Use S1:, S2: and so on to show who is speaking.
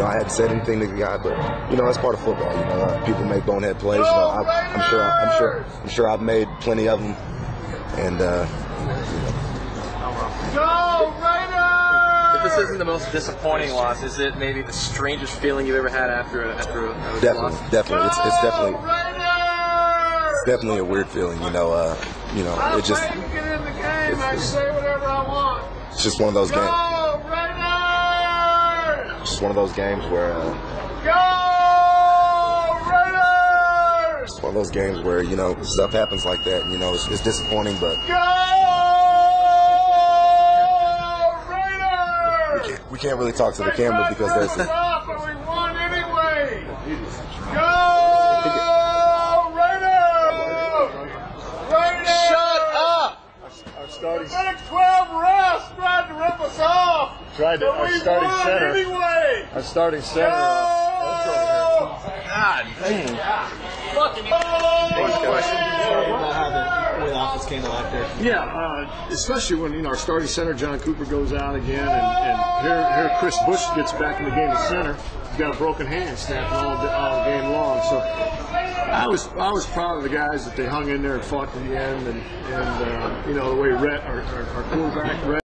S1: You know, I hadn't said anything to the guy, but you know, that's part of football. You know, uh, people make bonehead plays. You know, I, I'm sure, I'm sure, I'm sure I've made plenty of them, and uh,
S2: Go Raiders!
S3: If this isn't the most disappointing loss, is it maybe the strangest feeling you've ever had after a, after a, a
S1: definitely,
S3: loss?
S1: definitely, it's, it's definitely,
S2: Raiders!
S1: it's definitely a weird feeling. You know, uh, you know,
S2: I'm
S1: it just,
S2: ready to get in the game. I say whatever I want.
S1: it's just one of those games.
S2: Go Raiders!
S1: It's just one of those games where. Uh,
S2: Go Raiders!
S1: It's one of those games where you know stuff happens like that. And, you know, it's, it's disappointing, but
S2: Go
S1: we
S2: Raiders!
S1: can't, we can't really talk to the camera because there's a,
S2: Off we won anyway. Go Raiders! Raiders!
S3: Shut up!
S4: Our starting,
S2: Big 12 rest tried to rip us off.
S4: tried to,
S2: But
S4: our
S2: we
S4: starting
S2: won
S4: center,
S2: anyway.
S4: Our starting center. Uh,
S3: God dang.
S5: about how the, way the offense came to life there.
S4: yeah, uh, especially when you know our starting center Jon Cooper goes out again, and, and here, here Chris Bush gets back in the game at center. He's got a broken hand, snapping all, all game long. So I was I was proud of the guys that they hung in there and fought to the end, and and uh, you know the way Rhett, our, our, our quarterback Rhett.